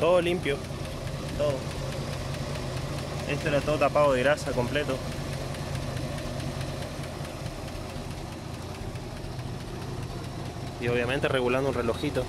Todo limpio. Todo. Este era todo tapado de grasa completo. Y obviamente regulando un relojito.